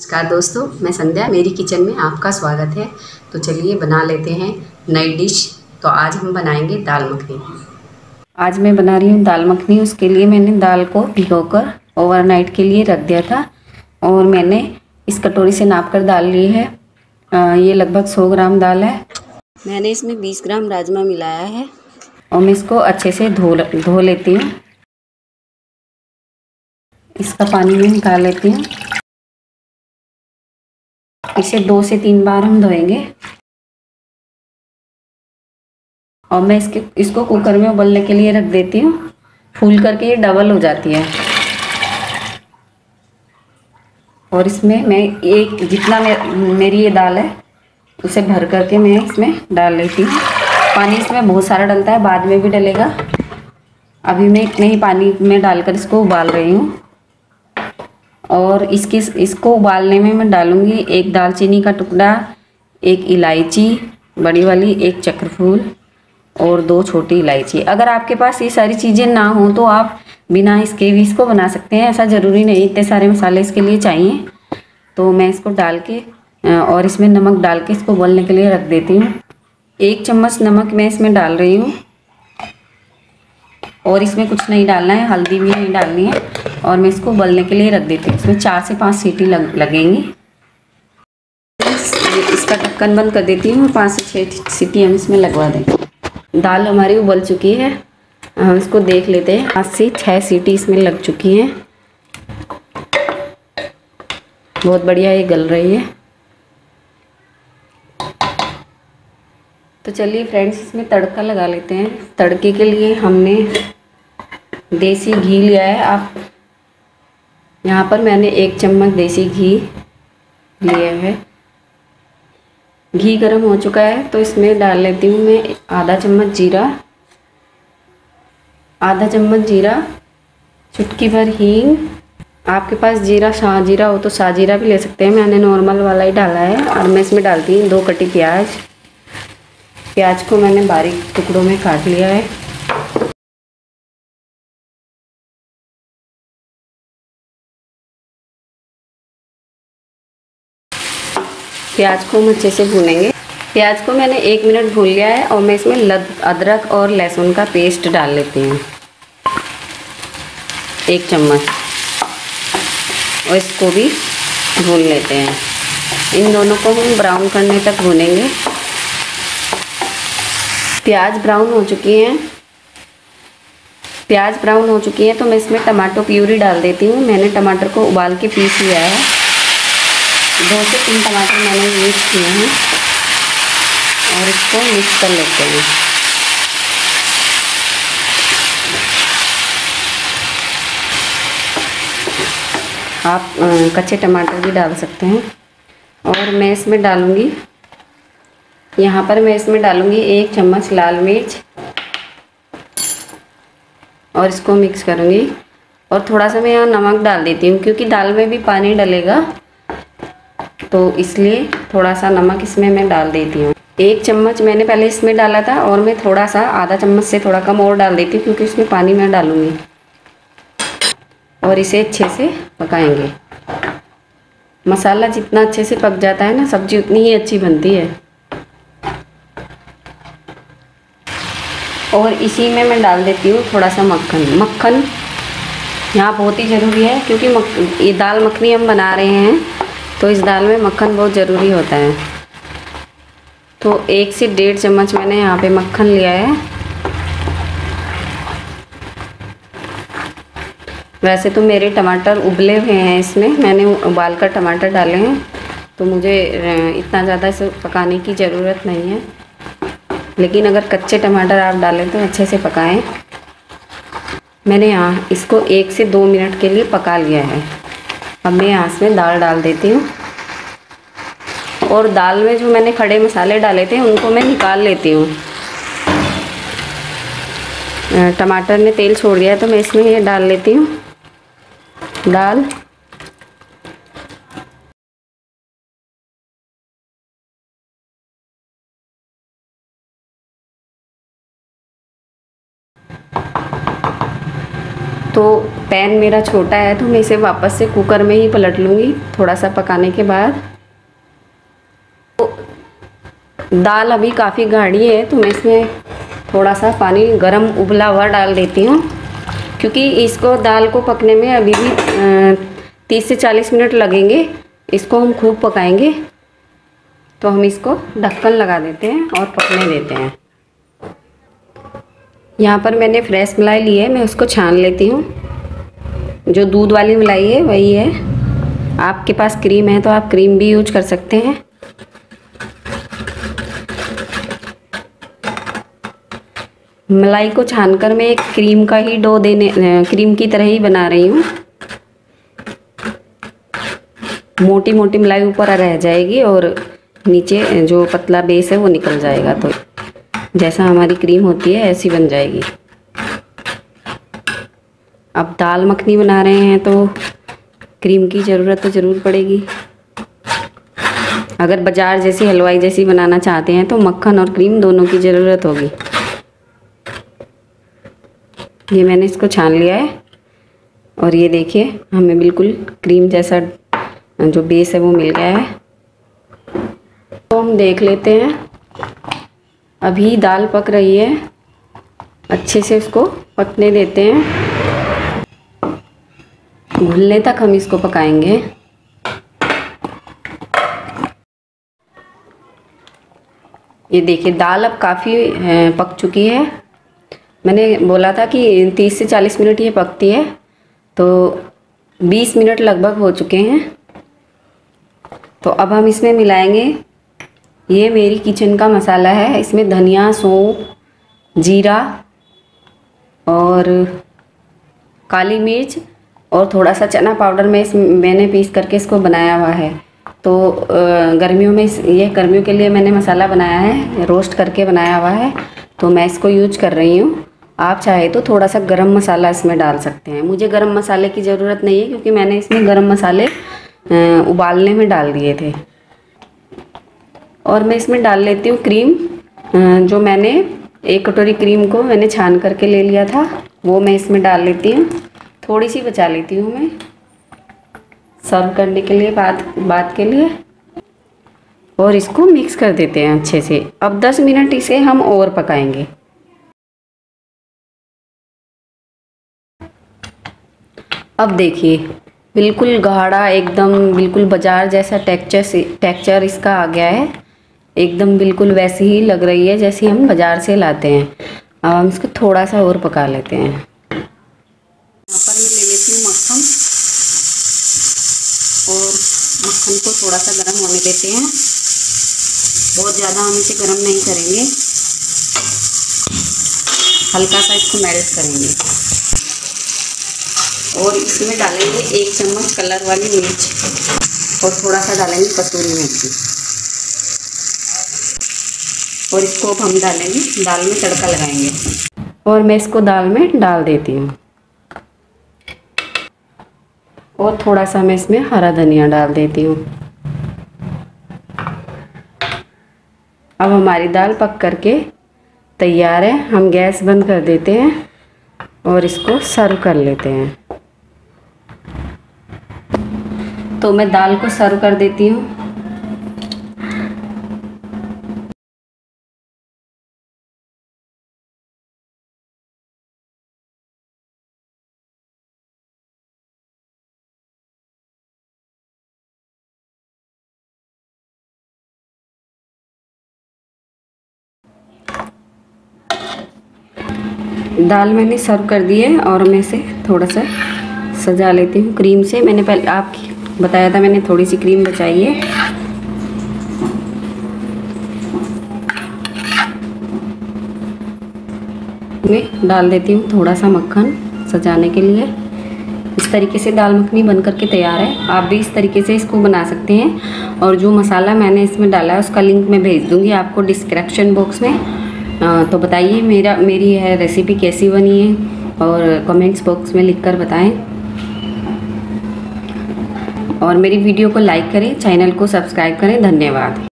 नमस्कार दोस्तों मैं संध्या मेरी किचन में आपका स्वागत है। तो चलिए बना लेते हैं नई डिश। तो आज हम बनाएँगे दाल मखनी। आज मैं बना रही हूँ दाल मखनी। उसके लिए मैंने दाल को भिगोकर ओवरनाइट के लिए रख दिया था और मैंने इस कटोरी से नाप कर दाल ली है। आ, ये लगभग सौ ग्राम दाल है। मैंने इसमें बीस ग्राम राजमा मिलाया है। और मैं इसको अच्छे से धो धो लेती हूँ। इसका पानी मैं निकाल लेती हूँ। इसे दो से तीन बार हम धोएँगे। और मैं इसके इसको कुकर में उबलने के लिए रख देती हूँ। फूल करके ये डबल हो जाती है। और इसमें मैं एक जितना मे, मेरी ये दाल है उसे भर करके मैं इसमें डाल लेती हूँ। पानी इसमें बहुत सारा डलता है बाद में भी डलेगा। अभी मैं इतने ही पानी में डालकर इसको उबाल रही हूँ। और इसके, इसको उबालने में मैं डालूँगी एक दालचीनी का टुकड़ा, एक इलायची, बड़ी वाली, एक चक्रफूल और दो छोटी इलायची। अगर आपके पास ये सारी चीज़ें ना हो तो आप बिना इसके भी इसको बना सकते हैं। ऐसा ज़रूरी नहीं, इतने सारे मसाले इसके लिए चाहिए। तो मैं इसको डाल के और इसमें नमक डाल के इसको उबलने के लिए रख देती हूँ। एक चम्मच नमक मैं इसमें डाल रही हूँ। और इसमें कुछ नहीं डालना है, हल्दी भी नहीं डालनी है। और मैं इसको उबलने के लिए रख देती हूँ। इसमें चार से पाँच सीटी लग, लगेंगी। इसका ढक्कन बंद कर देती हूँ पाँच से छः सीटी हम इसमें लगवा दें। दाल हमारी उबल चुकी है। हम इसको देख लेते हैं। पाँच से छः सीटी इसमें लग चुकी हैं। बहुत बढ़िया ये गल रही है। तो चलिए फ्रेंड्स, इसमें तड़का लगा लेते हैं। तड़के के लिए हमने देसी घी लिया है। आप यहाँ पर मैंने एक चम्मच देसी घी लिया है। घी गर्म हो चुका है तो इसमें डाल लेती हूँ मैं आधा चम्मच जीरा, आधा चम्मच जीरा, चुटकी भर हींग। आपके पास जीरा शाह जीरा हो तो शाह जीरा भी ले सकते हैं। मैंने नॉर्मल वाला ही डाला है और मैं इसमें डालती हूँ दो कटी प्याज। प्याज को मैंने बारीक टुकड़ों में काट लिया है। प्याज को हम अच्छे से भूनेंगे। प्याज को मैंने एक मिनट भून लिया है और मैं इसमें लद, अदरक और लहसुन का पेस्ट डाल लेती हूँ। एक चम्मच। और इसको भी भून लेते हैं। इन दोनों को हम ब्राउन करने तक भूनेंगे। प्याज ब्राउन हो चुकी हैं। प्याज ब्राउन हो चुकी है तो मैं इसमें टमाटो प्यूरी डाल देती हूँ। मैंने टमाटर को उबाल के पीस लिया है। दो से तीन टमाटर मैंने यूज़ किए हैं और इसको मिक्स कर लेते हैं। आप कच्चे टमाटर भी डाल सकते हैं। और मैं इसमें डालूँगी, यहाँ पर मैं इसमें डालूँगी एक चम्मच लाल मिर्च। और इसको मिक्स करूँगी। और थोड़ा सा मैं यहाँ नमक डाल देती हूँ, क्योंकि दाल में भी पानी डलेगा। तो इसलिए थोड़ा सा नमक इसमें मैं डाल देती हूँ। एक चम्मच मैंने पहले इसमें डाला था और मैं थोड़ा सा आधा चम्मच से थोड़ा कम और डाल देती हूँ क्योंकि इसमें पानी मैं डालूँगी। और इसे अच्छे से पकाएँगे। मसाला जितना अच्छे से पक जाता है ना, सब्ज़ी उतनी ही अच्छी बनती है। और इसी में मैं डाल देती हूँ थोड़ा सा मक्खन। मक्खन यहाँ बहुत ही ज़रूरी है क्योंकि मक ये दाल मखनी हम बना रहे हैं। तो इस दाल में मक्खन बहुत ज़रूरी होता है। तो एक से डेढ़ चम्मच मैंने यहाँ पे मक्खन लिया है। वैसे तो मेरे टमाटर उबले हुए हैं इसमें, मैंने उबाल कर टमाटर डाले हैं। तो मुझे इतना ज़्यादा इसे पकाने की ज़रूरत नहीं है। लेकिन अगर कच्चे टमाटर आप डालें तो अच्छे से पकाएँ। मैंने यहाँ इसको एक से दो मिनट के लिए पका लिया है। अब मैं यहाँ से दाल डाल देती हूँ। और दाल में जो मैंने खड़े मसाले डाले थे, उनको मैं निकाल लेती हूँ। टमाटर ने तेल छोड़ दिया है तो मैं इसमें ये डाल लेती हूँ। दाल। तो पैन मेरा छोटा है तो मैं इसे वापस से कुकर में ही पलट लूँगी थोड़ा सा पकाने के बाद। तो दाल अभी काफ़ी गाढ़ी है तो मैं इसमें थोड़ा सा पानी गरम उबला हुआ डाल देती हूँ, क्योंकि इसको दाल को पकने में अभी भी तीस से चालीस मिनट लगेंगे। इसको हम खूब पकाएँगे। तो हम इसको ढक्कन लगा देते हैं और पकने देते हैं। यहाँ पर मैंने फ्रेश मलाई ली है, मैं उसको छान लेती हूँ। जो दूध वाली मलाई है, वही है। आपके पास क्रीम है तो आप क्रीम भी यूज़ कर सकते हैं। मलाई को छानकर मैं एक क्रीम का ही डो देने क्रीम की तरह ही बना रही हूँ। मोटी मोटी मलाई ऊपर रह जाएगी और नीचे जो पतला बेस है, वो निकल जाएगा तो जैसा हमारी क्रीम होती है, ऐसी बन जाएगी। अब दाल मखनी बना रहे हैं तो क्रीम की ज़रूरत तो ज़रूर पड़ेगी। अगर बाज़ार जैसी, हलवाई जैसी बनाना चाहते हैं तो मक्खन और क्रीम दोनों की ज़रूरत होगी। ये मैंने इसको छान लिया है, और ये देखिए, हमें बिल्कुल क्रीम जैसा जो बेस है, वो मिल गया है। तो हम देख लेते हैं। अभी दाल पक रही है। अच्छे से इसको पकने देते हैं। घुलने तक हम इसको पकाएँगे। ये देखिए, दाल अब काफ़ी पक चुकी है। मैंने बोला था कि 30 से 40 मिनट ये पकती है। तो 20 मिनट लगभग हो चुके हैं। तो अब हम इसमें मिलाएँगे ये मेरी किचन का मसाला है। इसमें धनिया सौंफ जीरा और काली मिर्च और थोड़ा सा चना पाउडर में इस, मैंने पीस करके इसको बनाया हुआ है। तो गर्मियों में इस, ये गर्मियों के लिए मैंने मसाला बनाया है, रोस्ट करके बनाया हुआ है। तो मैं इसको यूज़ कर रही हूँ। आप चाहे तो थोड़ा सा गरम मसाला इसमें डाल सकते हैं। मुझे गरम मसाले की ज़रूरत नहीं है क्योंकि मैंने इसमें गरम मसाले उबालने में डाल दिए थे। और मैं इसमें डाल लेती हूँ क्रीम जो मैंने एक कटोरी क्रीम को मैंने छान करके ले लिया था, वो मैं इसमें डाल लेती हूँ। थोड़ी सी बचा लेती हूँ मैं। सर्व करने के लिए बात बात के लिए। और इसको मिक्स कर देते हैं अच्छे से। अब 10 मिनट इसे हम और पकाएँगे। अब देखिए, बिल्कुल गाढ़ा, एकदम बिल्कुल बाज़ार जैसा टेक्चर से, टेक्चर इसका आ गया है। एकदम बिल्कुल वैसी ही लग रही है जैसी हम बाज़ार से लाते हैं। अब हम इसको थोड़ा सा और पका लेते हैं। यहाँ पर मैं ले लेती हूँ मक्खन। और मक्खन को थोड़ा सा गर्म होने देते हैं। बहुत ज़्यादा हम इसे गर्म नहीं करेंगे। हल्का सा इसको मेल्ट करेंगे। और इसमें डालेंगे एक चम्मच कलर वाली मिर्च। और थोड़ा सा डालेंगे कसूरी मेथी। और इसको अब हम डालेंगे, दाल में तड़का लगाएँगे। और मैं इसको दाल में डाल देती हूँ। और थोड़ा सा मैं इसमें हरा धनिया डाल देती हूँ। अब हमारी दाल पक करके तैयार है। हम गैस बंद कर देते हैं और इसको सर्व कर लेते हैं। तो मैं दाल को सर्व कर देती हूँ। दाल मैंने सर्व कर दी है और मैं इसे थोड़ा सा सजा लेती हूँ क्रीम से। मैंने पहले आप बताया था मैंने थोड़ी सी क्रीम बचाई है। मैं डाल देती हूँ थोड़ा सा मक्खन सजाने के लिए। इस तरीके से दाल मखनी बन करके तैयार है। आप भी इस तरीके से इसको बना सकते हैं। और जो मसाला मैंने इसमें डाला है उसका लिंक मैं भेज दूँगी आपको डिस्क्रिप्शन बॉक्स में। तो बताइए मेरा, मेरी यह रेसिपी कैसी बनी है? और कमेंट्स बॉक्स में लिख कर बताएँ। और मेरी वीडियो को लाइक करें चैनल को सब्सक्राइब करें। धन्यवाद।